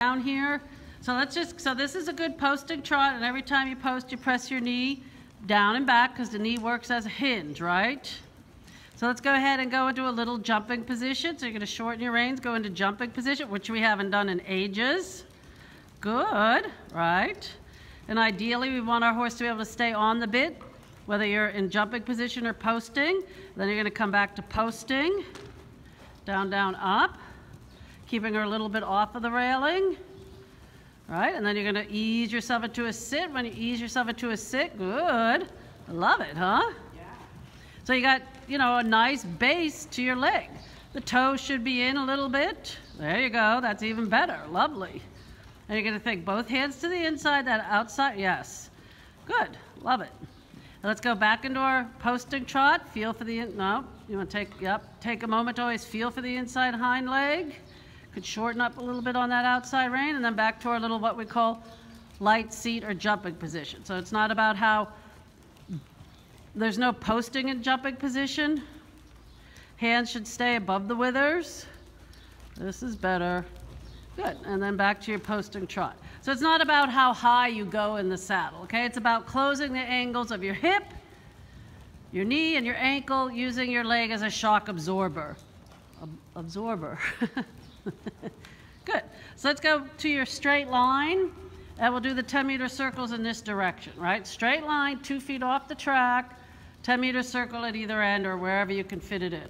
down here. So let's just, so this is a good posting trot, and every time you post, you press your knee down and back because the knee works as a hinge, right? So let's go ahead and go into a little jumping position. So you're going to shorten your reins, go into jumping position, which we haven't done in ages. Good, right? And ideally, we want our horse to be able to stay on the bit, whether you're in jumping position or posting. Then you're going to come back to posting, down, down, up, keeping her a little bit off of the railing. Right, and then you're going to ease yourself into a sit. When you ease yourself into a sit, good. Love it, huh? Yeah. So you got, you know, a nice base to your leg. The toes should be in a little bit. There you go. That's even better. Lovely. And you're going to think both hands to the inside, that outside. Yes. Good. Love it. Now let's go back into our posting trot. Feel for the, no, you want to take, yep, take a moment to always feel for the inside hind leg. Could shorten up a little bit on that outside rein and then back to our little what we call light seat or jumping position. So it's not about how there's no posting in jumping position. Hands should stay above the withers. This is better. Good. And then back to your posting trot. So it's not about how high you go in the saddle, okay? It's about closing the angles of your hip, your knee, and your ankle using your leg as a shock absorber. Ab absorber. Good. So let's go to your straight line. And we'll do the 10 meter circles in this direction, right? Straight line, two feet off the track, 10 meter circle at either end or wherever you can fit it in.